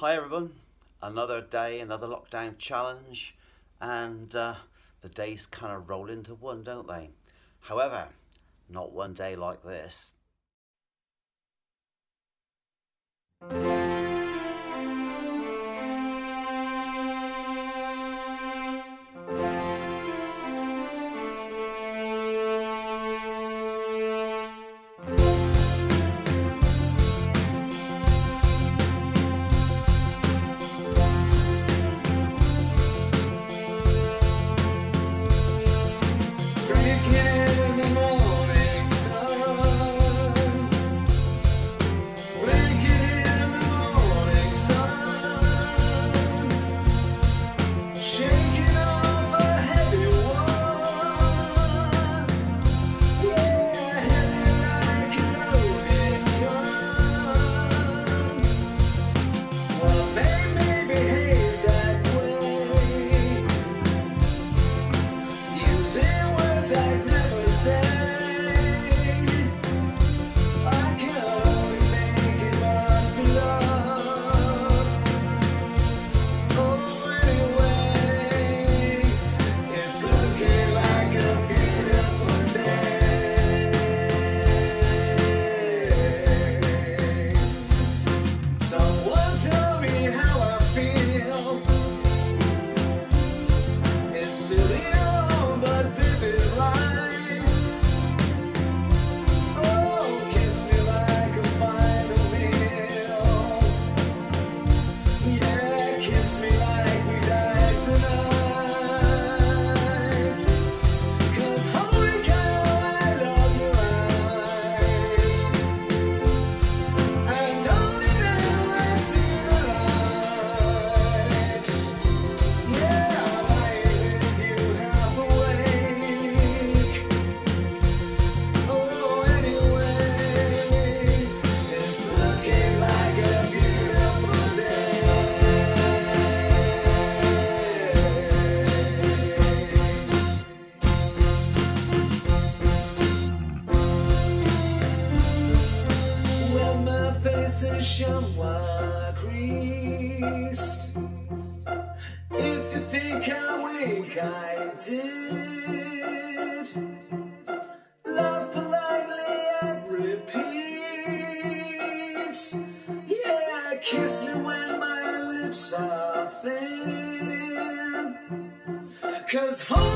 Hi everyone, another day, another lockdown challenge, and uh, the days kind of roll into one, don't they? However, not one day like this. Somewhat I I did. Love politely and repeats. Yeah, kiss me when my lips are thin. Cause holy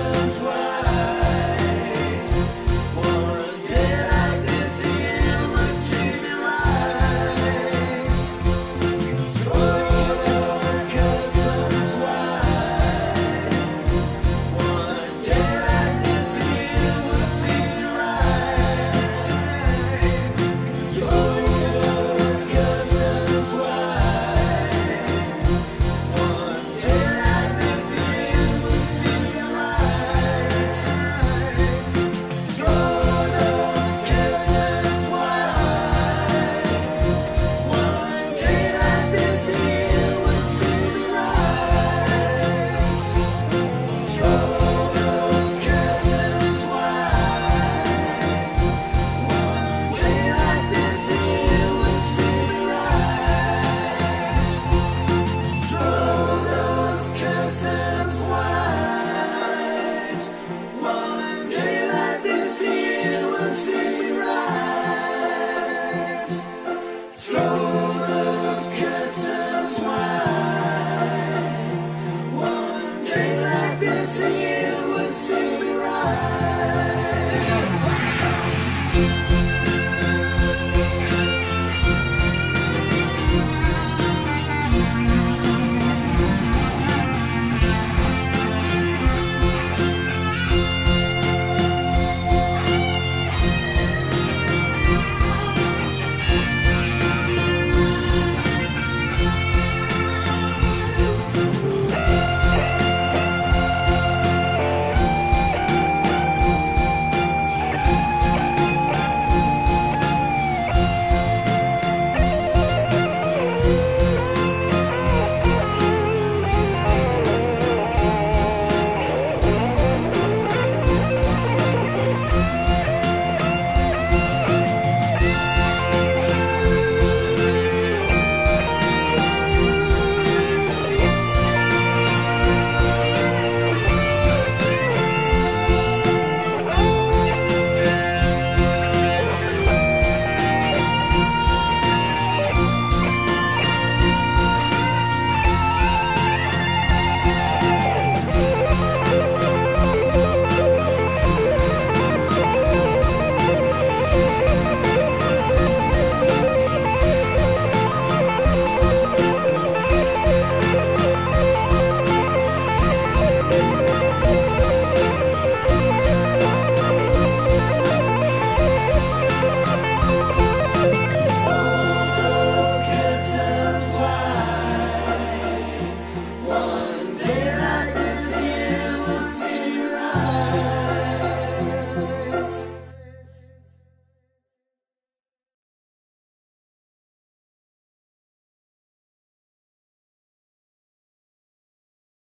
day